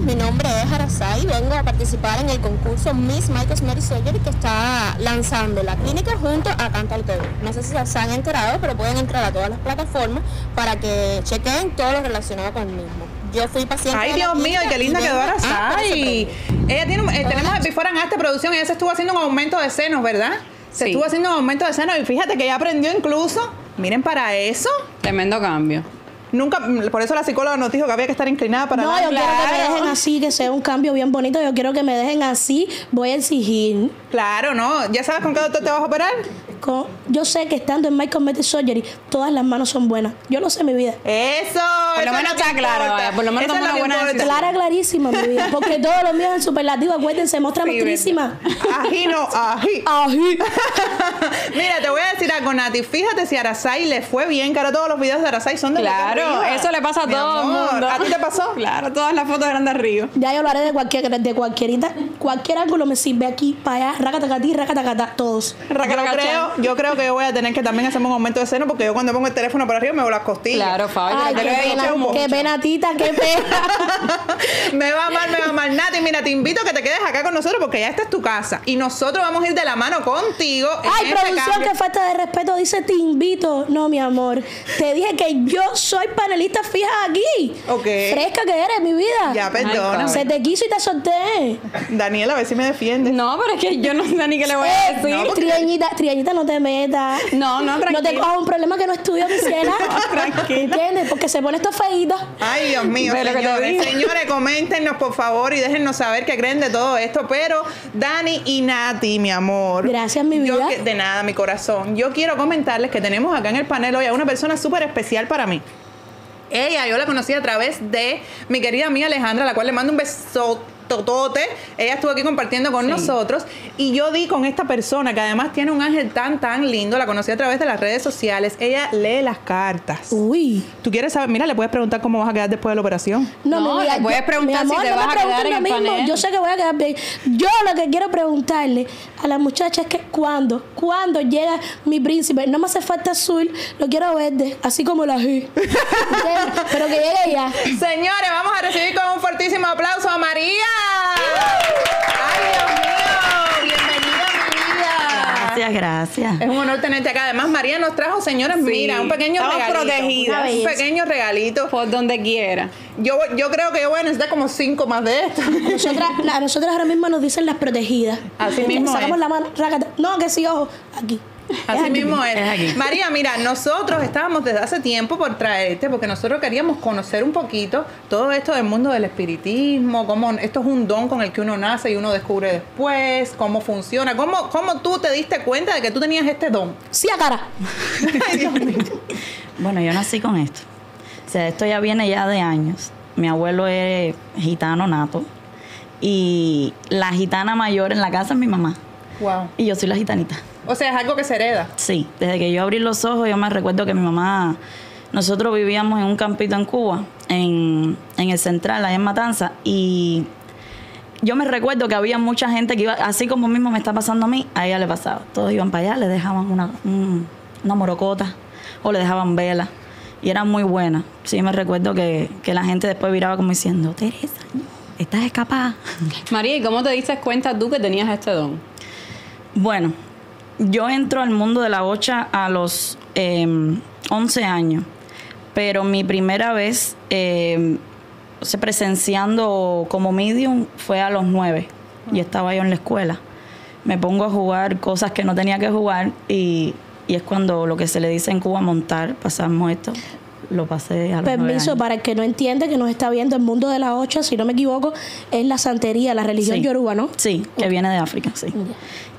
mi nombre es Arasai y vengo a participar en el concurso Miss My Cosmetic Surgery que está lanzando la clínica junto a Cantal TV. No sé si se han enterado, pero pueden entrar a todas las plataformas para que chequen todo lo relacionado con el mismo. Yo fui paciente. Ay, Dios mío, y qué linda y quedó Arasai. participar. Ella tiene, eh, tenemos el Before and After producción, ella se estuvo haciendo un aumento de senos, ¿verdad? Se Sí. estuvo haciendo un aumento de senos y fíjate que ella aprendió incluso, miren para eso, Tremendo cambio. Nunca, por eso la psicóloga nos dijo que había que estar inclinada para No, nada. yo quiero que me dejen así, que sea un cambio bien bonito. Yo quiero que me dejen así. Voy a exigir. Claro, ¿no? ¿Ya sabes con qué doctor te vas a operar? Con- yo sé que estando en My Cosmetic Surgery, todas las manos son buenas. Yo lo sé, mi vida. Eso. Por lo menos está claro, vaya, por lo menos Eso es toma lo una que buena decisión. Clara, clarísima, mi vida. Porque todo lo mío es en superlativo. Acuérdense, mostra Sí, mostrísima. Ají no, ají. Ají. Mira, te voy a decir algo, Nati. Fíjate si a Arasai le fue bien, que ahora todos los videos de Arasai son de Claro, eso le pasa a Mi todo el amor, mundo. ¿A ti te pasó? Claro, todas las fotos eran de arriba. Ya yo lo haré de cualquier, de cualquierita. Cualquier ángulo me sirve aquí, para allá, racatacatí, racatacatá, todos. Yo creo, yo creo que yo voy a tener que también hacerme un aumento de seno porque yo cuando pongo el teléfono por arriba me veo las costillas. Claro, Fabi, Ay, qué pena, qué pena, tita, qué pena. me va mal, me va mal. Nati, mira, te invito a que te quedes acá con nosotros porque ya esta es tu casa. Y nosotros vamos a ir de la mano contigo. en Ay, este producción, cambio. qué falta de respeto. Dice, te invito. No, mi amor. Te dije que yo soy panelista fija aquí. Ok. Fresca que eres, mi vida. Ya, perdóname. Se te quiso y te solté. Daniela, a ver si me defiende. No, pero es que yo no sé ni qué le voy a Eh, decir. Trieñita, Trieñita, no te metas. No, no, No te tranquila. cojas un problema que no es tuyo, mi ciela. tranquila. ¿Entiendes? Porque se pone esto feíto. Ay, Dios mío, señores. Señores, coméntenos, por favor, y déjennos saber qué creen de todo esto. Pero, Dani y Nati, mi amor. Gracias, mi yo vida. que- de nada, mi corazón. Yo quiero comentarles que tenemos acá en el panel hoy a una persona súper especial para mí. Ella, yo la conocí a través de mi querida amiga Alejandra, a la cual le mando un besototote. Ella estuvo aquí compartiendo con nosotros. Y yo di con esta persona, que además tiene un ángel tan, tan lindo. La conocí a través de las redes sociales. Ella lee las cartas. Uy. ¿Tú quieres saber? Mira, le puedes preguntar cómo vas a quedar después de la operación. No, No, mi vida, le puedes preguntar mi si amor, te no vas me a quedar en el mismo. panel. Yo sé que voy a quedar bien. Yo lo que quiero preguntarle a la muchacha es que cuando, cuando llega mi príncipe, no me hace falta azul, lo quiero verde, así como la G. Pero que llegue ya. Señores, vamos a recibir con un fortísimo aplauso a María. ¡Ay, Dios mío! Bienvenida, María. Gracias, gracias. Es un honor tenerte acá. Además, María nos trajo, señores, mira, un pequeño estamos regalito. protegidas. Un pequeño regalito. Por donde quiera. Yo, yo creo que yo voy a necesitar como cinco más de esto. Nosotras, a nosotras ahora mismo nos dicen las protegidas. Así mismo Sacamos es. la mano. No, que sí, ojo, aquí. Así mismo es. María, mira, nosotros estábamos desde hace tiempo por traerte porque nosotros queríamos conocer un poquito todo esto del mundo del espiritismo, cómo esto es un don con el que uno nace y uno descubre después, cómo funciona, cómo, cómo tú te diste cuenta de que tú tenías este don. Sí, a cara. Bueno, yo nací con esto. O sea, esto ya viene ya de años. Mi abuelo es gitano nato. Y la gitana mayor en la casa es mi mamá. Wow. Y yo soy la gitanita. O sea, es algo que se hereda. Sí, desde que yo abrí los ojos, yo me recuerdo que mi mamá, nosotros vivíamos en un campito en Cuba, en, en el central, allá en Matanza, y yo me recuerdo que había mucha gente que iba, así como mismo me está pasando a mí, a ella le pasaba. Todos iban para allá, le dejaban una, un- una morocota o le dejaban vela. Y era muy buena. Sí, me recuerdo que, que la gente después viraba como diciendo, Teresa, estás escapada. María, ¿y cómo te diste cuenta tú que tenías este don? Bueno, yo entro al mundo de la bocha a los eh, 11 años, pero mi primera vez eh, presenciando como medium fue a los 9 y estaba yo en la escuela. Me pongo a jugar cosas que no tenía que jugar y, y es cuando lo que se le dice en Cuba montar, pasamos esto, lo pasé a los Permiso para el que no entiende, que nos está viendo el mundo de la ocha, si no me equivoco, es la santería, la religión Sí. yoruba, ¿no? Sí, que viene de África, sí.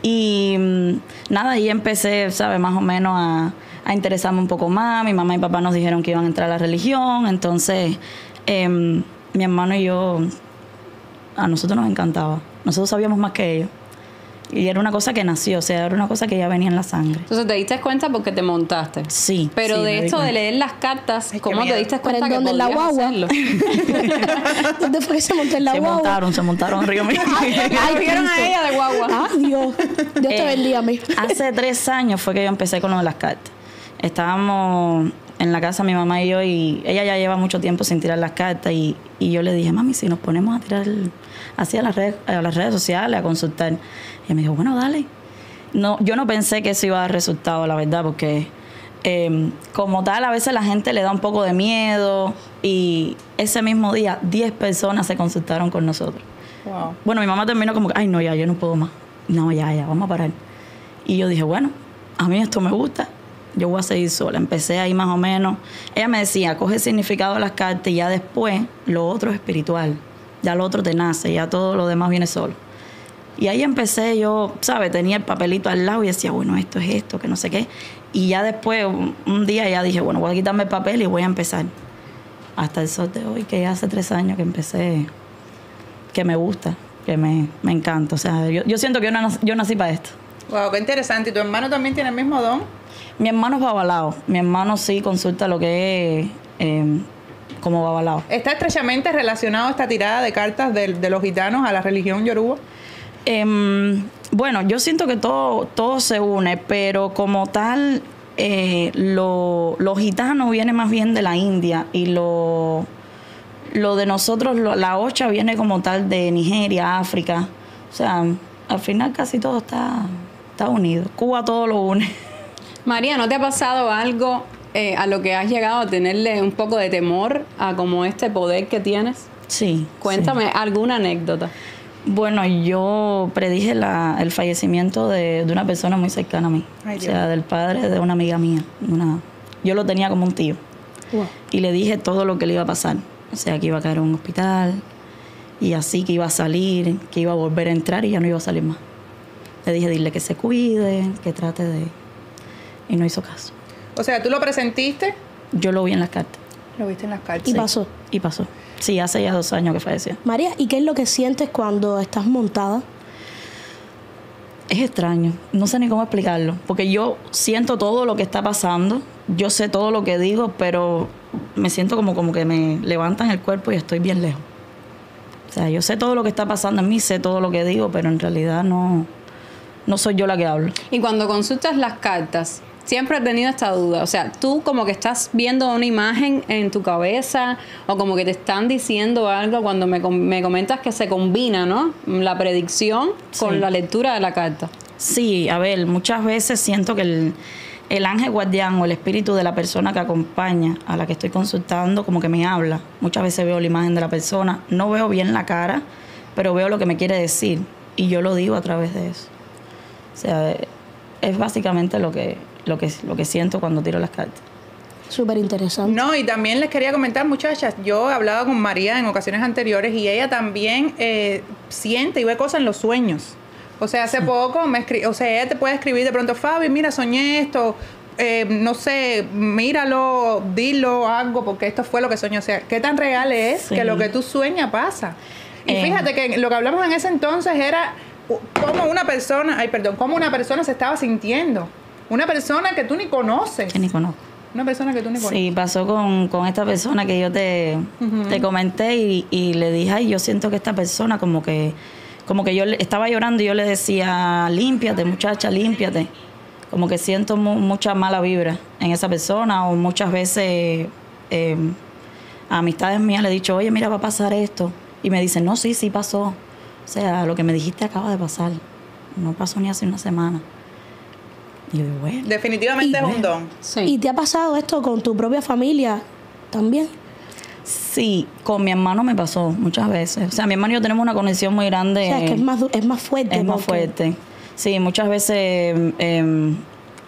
Y mm, nada, ahí empecé, ¿sabes? Más o menos a, a interesarme un poco más. Mi mamá y papá nos dijeron que iban a entrar a la religión. Entonces, em, mi hermano y yo, a nosotros nos encantaba. Nosotros sabíamos más que ellos. Y era una cosa que nació, o sea, era una cosa que ya venía en la sangre. Entonces te diste cuenta porque te montaste. Sí. Pero sí, de esto de leer las cartas, qué ¿cómo te diste Pero cuenta ¿en que dónde? ¿En la guagua? ¿Dónde fue que se montó en la Se guagua? montaron, se montaron arriba mío. Ay, vieron a ella de guagua. Ah, Dios. Dios te Eh, bendiga a mí. Hace tres años fue que yo empecé con lo de las cartas. Estábamos en la casa mi mamá y yo y ella ya lleva mucho tiempo sin tirar las cartas y, y yo le dije, mami, si nos ponemos a tirar así a las, redes, a las redes sociales, a consultar. Y ella me dijo, bueno, dale. No, yo no pensé que eso iba a dar resultado, la verdad, porque eh, como tal, a veces la gente le da un poco de miedo y ese mismo día 10 personas se consultaron con nosotros. Wow. Bueno, mi mamá terminó como ay, no, ya, yo no puedo más. No, ya, ya, vamos a parar. Y yo dije, bueno, a mí esto me gusta, yo voy a seguir sola. Empecé ahí más o menos. Ella me decía, coge el significado de las cartas y ya después lo otro es espiritual. Ya lo otro te nace, ya todo lo demás viene solo. Y ahí empecé yo, ¿sabes? Tenía el papelito al lado y decía, bueno, esto es esto, que no sé qué. Y ya después, un, día ya dije, bueno, voy a quitarme el papel y voy a empezar. Hasta el sol de hoy, que hace tres años que empecé, que me gusta, que me, me encanta. O sea, yo, yo siento que yo nací para esto. Wow, qué interesante. ¿Y tu hermano también tiene el mismo don? Mi hermano es babalao. Mi hermano sí consulta lo que es eh, como babalao. ¿Está estrechamente relacionado esta tirada de cartas de, de los gitanos a la religión yoruba? Em, bueno, yo siento que todo, todo se une, pero como tal, eh, lo, lo gitano viene más bien de la India y lo, lo de nosotros, lo- la ocha viene como tal de Nigeria, África. O sea, al final casi todo está, está unido. Cuba todo lo une. María, ¿no te ha pasado algo eh, a lo que has llegado a tenerle un poco de temor a como este poder que tienes? Sí. Cuéntame alguna anécdota. Bueno, yo predije la- el fallecimiento de, de una persona muy cercana a mí. Ay, o sea, del padre de una amiga mía. Una, yo lo tenía como un tío. Wow. Y le dije todo lo que le iba a pasar. O sea, que iba a caer en un hospital. Y así que iba a salir, que iba a volver a entrar y ya no iba a salir más. Le dije, dile que se cuide, que trate de... Y no hizo caso. O sea, tú lo presentiste, Yo lo vi en las cartas. lo viste en las cartas. Y Sí. pasó. Y pasó. Sí, hace ya dos años que falleció. María, ¿y qué es lo que sientes cuando estás montada? Es extraño, no sé ni cómo explicarlo, porque yo siento todo lo que está pasando, yo sé todo lo que digo, pero me siento como, como que me levantan el cuerpo y estoy bien lejos. O sea, yo sé todo lo que está pasando en mí, sé todo lo que digo, pero en realidad no, no soy yo la que hablo. Y cuando consultas las cartas, siempre he tenido esta duda. O sea, tú como que estás viendo una imagen en tu cabeza o como que te están diciendo algo cuando me, com- me comentas que se combina, ¿no? La predicción con Sí. la lectura de la carta. Sí, a ver, muchas veces siento que el, el ángel guardián o el espíritu de la persona que acompaña a la que estoy consultando como que me habla. Muchas veces veo la imagen de la persona, no veo bien la cara, pero veo lo que me quiere decir y yo lo digo a través de eso. O sea, es básicamente lo que, lo que, lo que siento cuando tiro las cartas. Súper interesante. No, y también les quería comentar, muchachas, yo he hablado con María en ocasiones anteriores y ella también eh, siente y ve cosas en los sueños. O sea, hace poco me escri o sea, ella te puede escribir de pronto, Fabi, mira, soñé esto, eh, no sé, míralo, dilo, algo, porque esto fue lo que soñó. O sea, ¿qué tan real es Sí. que lo que tú sueñas pasa? Y Eh. fíjate que lo que hablamos en ese entonces era cómo una persona, ay, perdón, cómo una persona se estaba sintiendo. Una persona que tú ni conoces. Que ni conozco. Una persona que tú ni conoces. Sí, pasó con, con esta persona que yo te, te comenté y, y le dije, ay, yo siento que esta persona como que, como que yo estaba llorando y yo le decía, límpiate, muchacha, límpiate. Como que siento mu- mucha mala vibra en esa persona o muchas veces eh, a amistades mías le he dicho, oye, mira, va a pasar esto. Y me dicen, no, sí, sí pasó. O sea, lo que me dijiste acaba de pasar. No pasó ni hace una semana. Y yo digo, bueno. Definitivamente Y- es un don. Sí. ¿Y te ha pasado esto con tu propia familia también? Sí, con mi hermano me pasó muchas veces. O sea, mi hermano y yo tenemos una conexión muy grande. O sea, es que es más, du- es más fuerte. es más porque- fuerte. Sí, muchas veces em,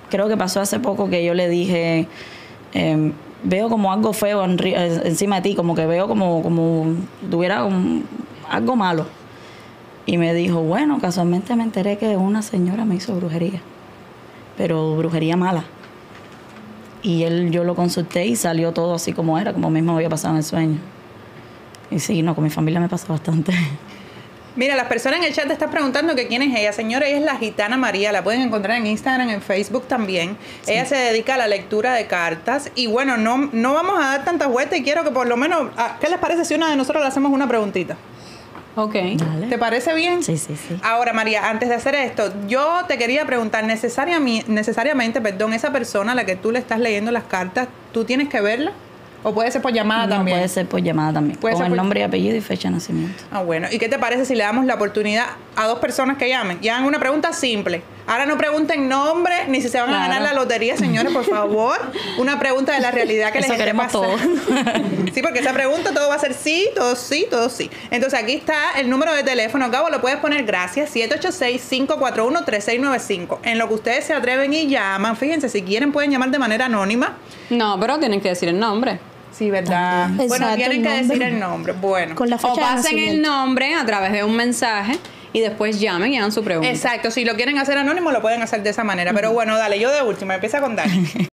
creo que pasó hace poco que yo le dije, em, veo como algo feo en eh, encima de ti, como que veo como, como tuviera un- algo malo. Y me dijo, bueno, casualmente me enteré que una señora me hizo brujería, pero brujería mala. Y él, yo lo consulté y salió todo así como era, como mismo había pasado en el sueño. Y sí, no, con mi familia me pasa bastante. Mira, las personas en el chat te están preguntando que quién es ella. Señora, ella es la gitana María. La pueden encontrar en Instagram, en Facebook también. Ella se dedica a la lectura de cartas. Y bueno, no, no vamos a dar tantas vueltas y quiero que por lo menos... ah, ¿Qué les parece si una de nosotros le hacemos una preguntita? Ok. Dale. ¿Te parece bien? Sí, sí, sí. Ahora, María, antes de hacer esto, yo te quería preguntar, necesariamente, necesariamente, perdón, esa persona a la que tú le estás leyendo las cartas, ¿tú tienes que verla? ¿O puede ser por llamada No, también? puede ser por llamada también. Con el por- nombre y apellido y fecha de nacimiento. Ah, bueno. ¿Y qué te parece si le damos la oportunidad a dos personas que llamen? Y hagan una pregunta simple. Ahora no pregunten nombre ni si se van a ganar la lotería, señores, por favor. Una pregunta de la realidad que Eso les queremos todos. Sí, porque esa pregunta todo va a ser sí, todo sí, todo sí. Entonces aquí está el número de teléfono. Cabo, lo puedes poner gracias. 786-541-3695. En lo que ustedes se atreven y llaman, fíjense, si quieren pueden llamar de manera anónima. No, pero tienen que decir el nombre. Sí, ¿verdad? Bueno, tienen que decir el nombre. Bueno. Con la fecha O de pasen el nombre a través de un mensaje y después llamen y hagan su pregunta. Exacto, si lo quieren hacer anónimo lo pueden hacer de esa manera. Pero bueno, dale, yo de última, empieza con Dani.